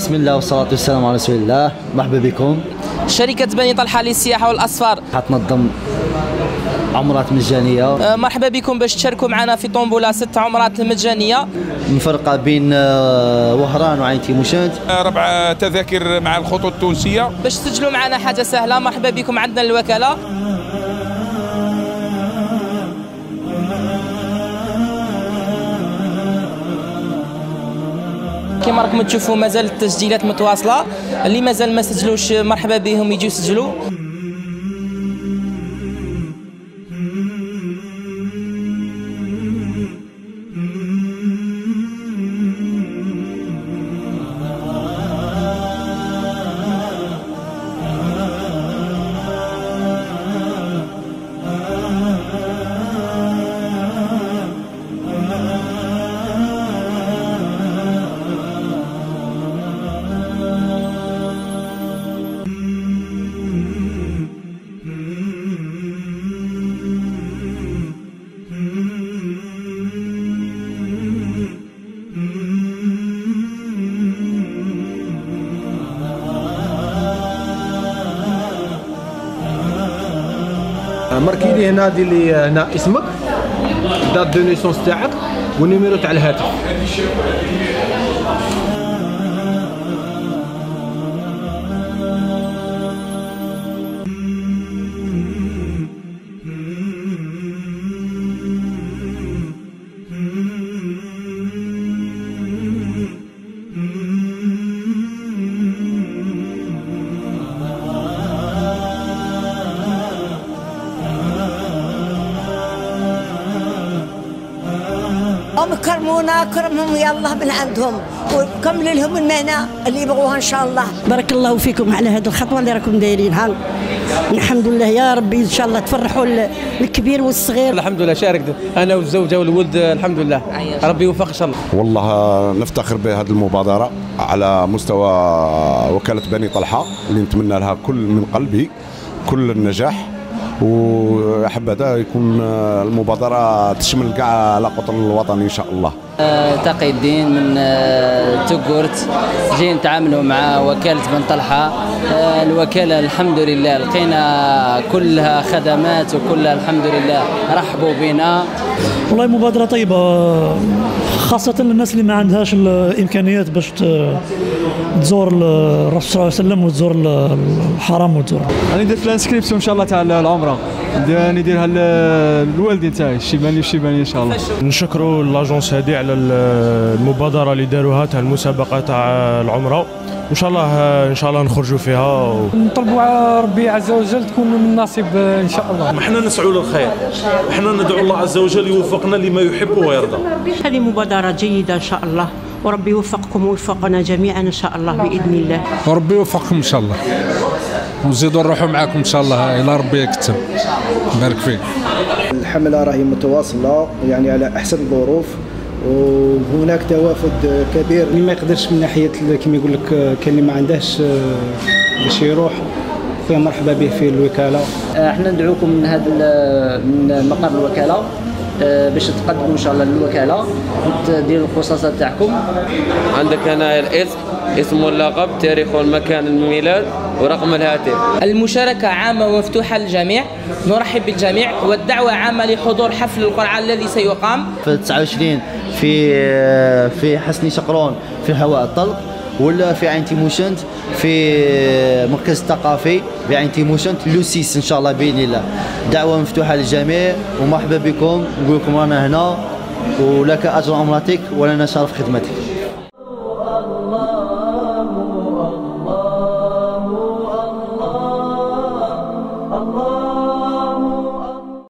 بسم الله والصلاة والسلام على رسول الله. مرحبا بكم. شركة بني طلحة للسياحة والأسفار. حتنظم عمرات مجانية. آه، مرحبا بكم باش تشاركوا معنا في طنبولة ست عمرات مجانية مفرقة بين آه، وهران وعين تيموشنت ربع تذاكر مع الخطوط التونسية. باش تسجلوا معنا حاجة سهلة مرحبا بكم عندنا الوكالة. كما راكم تشوفوا مازال التسجيلات متواصلة. اللي مازال ما سجلوش مرحبا بهم يجوا يسجلوا. ماركي لي هنا دير لي هنا اسمك date de naissance تاعك وال numéro تاع الهاتف. هم كرمونا كرمهم يا الله من عندهم. وكمل لهم المهنه اللي يبغوها إن شاء الله. بارك الله فيكم على هذه الخطوة اللي راكم دايرينها. الحمد لله يا ربي إن شاء الله تفرحوا ال- الكبير والصغير. الحمد لله. شاركت أنا والزوجة والولد الحمد لله. ربي يوفق إن شاء الله. والله نفتخر بهذه المبادرة على مستوى وكالة بني طلحة اللي نتمنى لها كل من قلبي كل النجاح. وحبذا يكون المبادرة تشمل كاع القطر الوطني إن شاء الله. تقي الدين من آه، تقرت. جاي نتعاملوا مع وكالة بن طلحة. آه، الوكالة الحمد لله لقينا كلها خدمات وكلها الحمد لله رحبوا بنا. والله مبادرة طيبة خاصة للناس اللي ما عندهاش الإمكانيات باش تزور الرسول صلى الله عليه وسلم وتزور ال- الحرم وتزور. راني درت ال inscription إن شاء الله تاع العمرة. راني نديرها للوالدين تاعي الشيباني والشيبانية إن شاء الله. نشكروا l'agence هذه على ال- المبادرة اللي داروها تاع المسابقة تاع العمرة. وان شاء الله إن شاء الله نخرجوا فيها و... نطلبوا على ربي عز وجل تكون من النصيب إن شاء الله. إحنا نسعوا للخير. إحنا ندعو الله عز وجل يوفقنا لما يحب ويرضى. هذه مبادرة جيدة إن شاء الله. وربي يوفقكم ويوفقنا جميعا إن شاء الله بإذن الله. وربي يوفقكم إن شاء الله. ونزيدوا نروحوا معاكم إن شاء الله. إلى ربي يكتب. بارك فيك. الحملة راهي متواصلة يعني على أحسن الظروف. وهناك توافد كبير. اللي ما يقدرش من ناحية كما يقول لك كان اللي ما عندهش آه، باش يروح خويا مرحبا به في الوكالة. إحنا ندعوكم من هذا من مقر الوكالة. آه، باش تقدموا إن شاء الله للوكالة. وتديروا الخصاصة تاعكم. عندك هنا الاسم اسم واللقب تاريخ والمكان الميلاد ورقم الهاتف. المشاركة عامة ومفتوحة للجميع. نرحب بالجميع والدعوة عامة لحضور حفل القرعة الذي سيقام. في 29 في آه، في حسني شقرون في الهواء الطلق. ولا في عين تيموشنت في مركز الثقافي بعين تيموشنت le six إن شاء الله بإذن الله. دعوة مفتوحة للجميع ومرحبا بكم نقول لكم رانا هنا ولك أجر عمرتك ولنا شرف خدمتك.